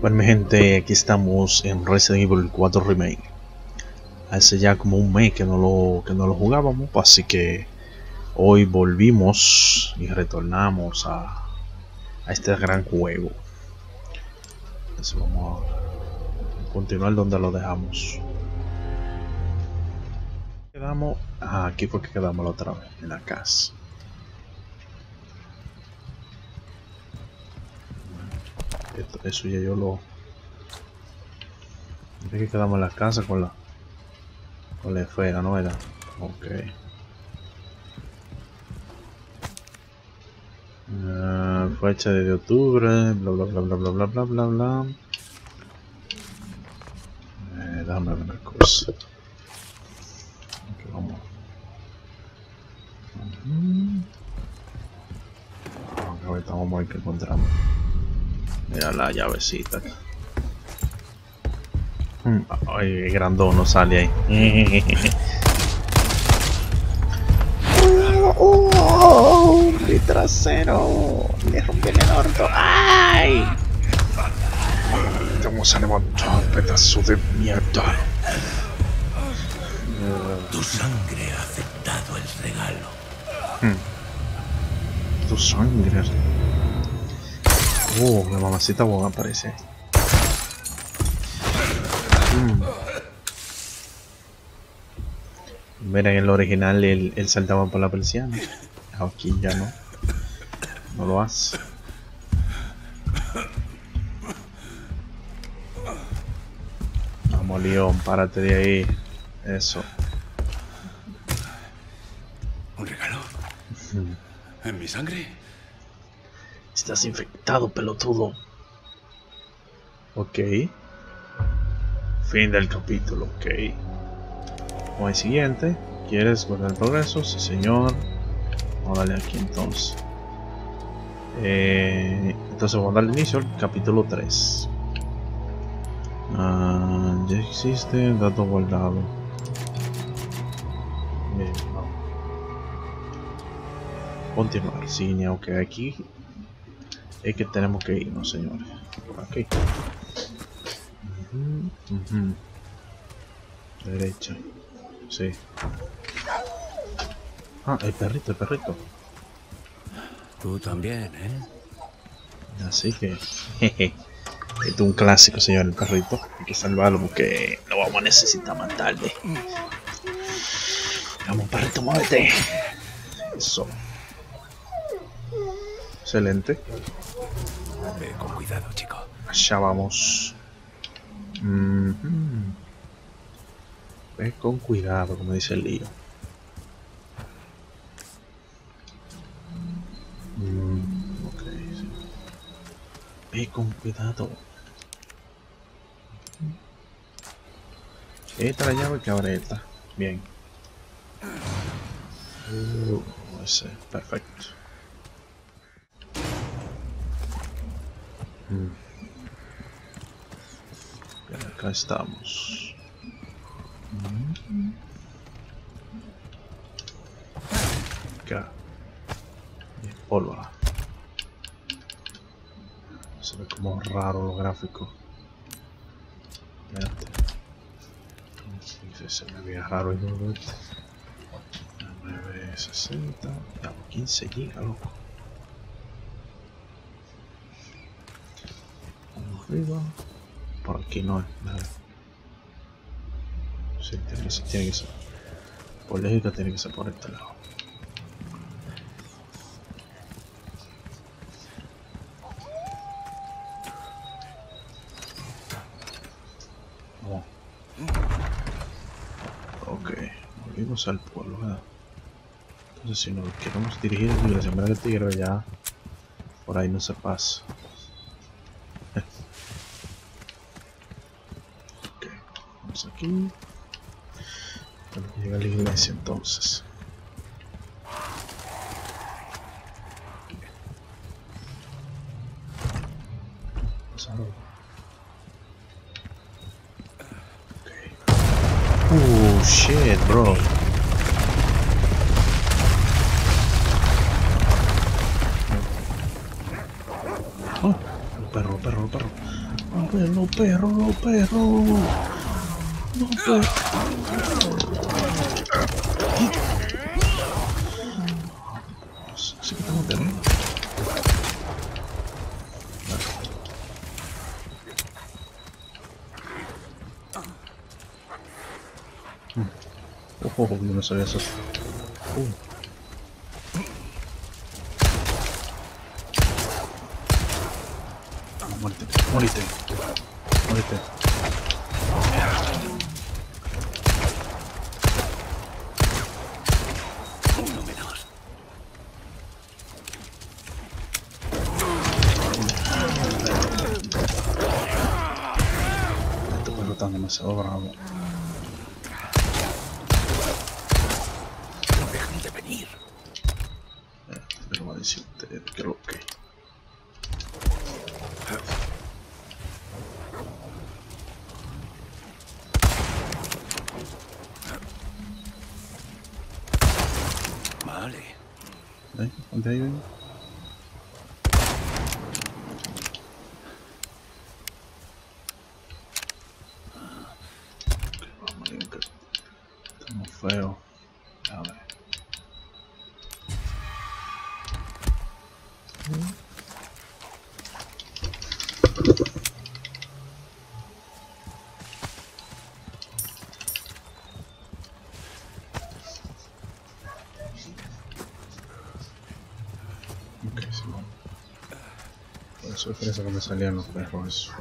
Bueno mi gente, aquí estamos en Resident Evil 4 Remake. Hace ya como un mes que no lo, que no lo jugábamos, así que hoy volvimos y retornamos a, a este gran juego. Vamos a continuar donde lo dejamos. Quedamos, ah, aquí fue que quedamos la otra vez, en la casa. Esto- eso ya yo lo que quedamos en la casa con la con la esfera, ¿no era? Ok. Ah, fecha de octubre, bla bla bla bla bla bla bla bla bla. Eh, déjame ver una cosa. Vamos. Ah, ahorita vamos a ver qué encontramos. Mira la llavecita. Mm, Ay, grandón no sale ahí. ¡Oh! ¡Mi trasero! ¡Le rompí el orto! ¡Ay! Vamos a levantar, pedazo de mierda. Tu sangre ha aceptado el regalo. Tu sangre. Oh, la mamacita buena aparece. Mm. Mira, en el original él, él saltaba por la persiana. Aquí ya no. No lo hace. Vamos, León, párate de ahí. Eso. ¿Un regalo? ¿En mi sangre? Estás infectado, pelotudo. Ok. Fin del capítulo, ok. Vamos al siguiente. ¿Quieres guardar el progreso? Sí, señor. Vamos a darle aquí entonces. Eh, entonces vamos a darle inicio al capítulo 3. Ah, ya existe dato guardado. Bien, vamos. Continuar. Sí, ok, aquí es que tenemos que irnos, señores. Aquí. Ujú, ujú. Derecha. Sí. Ah, el perrito, el perrito. Tú también, ¿eh? Así que, jeje. Esto es un clásico, señor, el perrito. Hay que salvarlo porque lo vamos a necesitar más tarde. Vamos, perrito, muévete. Eso. Excelente. Ve con cuidado, chico. Allá vamos. Mhm. Ve con cuidado, como dice el lío. Mm, ok, sí. Ve con cuidado. Esta es la llave que abre esta. Bien. Uh, ese, perfecto. Acá estamos. Acá. Bien, pólvora. Se ve como raro lo gráfico. Espérate. Se- me veía raro y esto. 960. Ya, 15 gigas, loco. Vamos arriba. Por aquí no es nada. Sí, tiene que ser, tiene que ser. Por lógica tiene que ser por este lado. Vamos. Ok, volvimos al pueblo. Entonces si nos queremos dirigir la vez del tigre ya por ahí no se pasa. vamos aquí. Tenemos que llegar la iglesia entonces. Oh shit, bro. Oh, perro, perro, perro. Ah, perro, perro, perro. Oh, no sé eso. Uh. Muérete, muérete, muérete. Está demasiado bravo. No dejan de venir. Eh, Pero va a decir usted que. Vale. ¿Dónde hay uno? Vamos, ahí, que Feos. A ver. Ok, bueno. Por eso es eso que me salían los perros.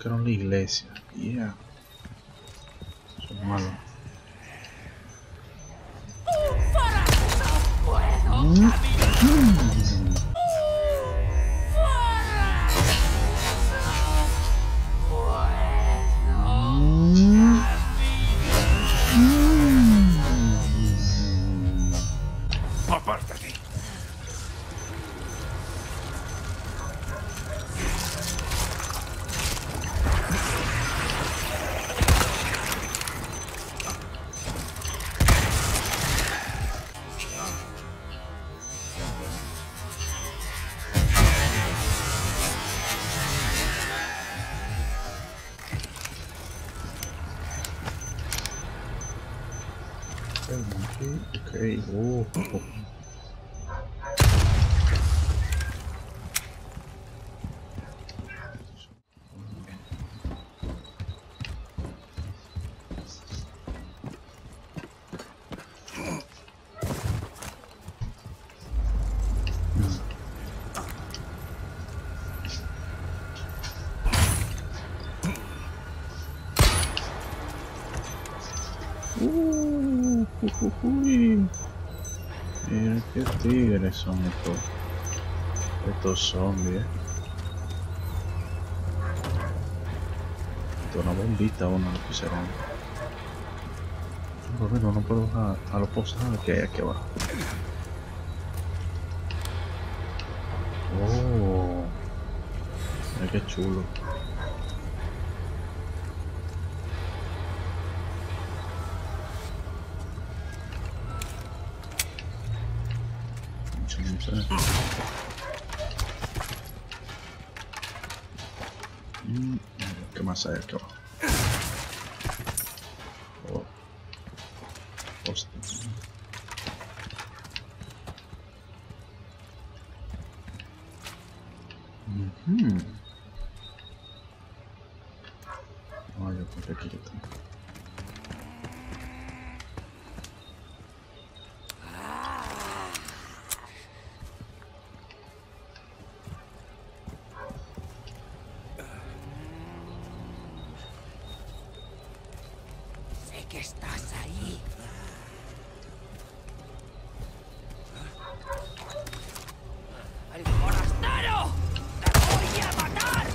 Bloquearon la iglesia. Yeah. Son malos. Apártate. Ok, uh, uy. Mira qué tigres son estos. Estos zombies. Esto es una bombita uno lo pusieron. Por menos no puedo bajar a los posados que hay aquí abajo. Oh, mira qué chulo. ¿Qué más hay aquí? Que estás ahí. ¡El forastero! ¡Te voy a matar!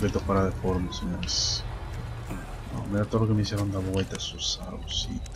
Completo para deformes, señores. No, mira todo lo que me hicieron dar vueltas su salucito.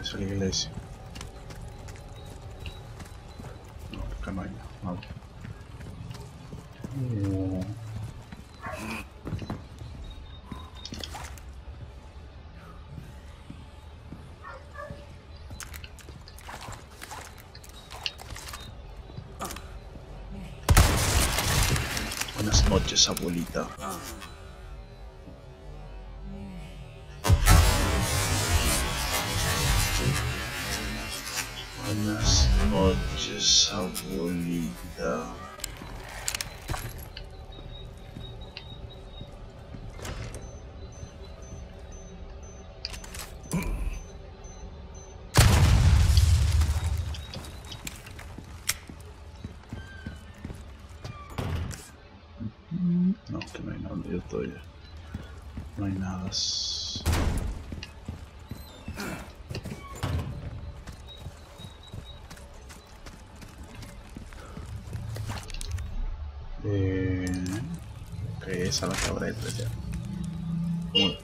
Esa es la iglesia. No, no hay nada. Oh. Noches, abuelita. Buenas noches, abuelita. No hay nada. Eh, ok, esa es la cabreta ya. Muy-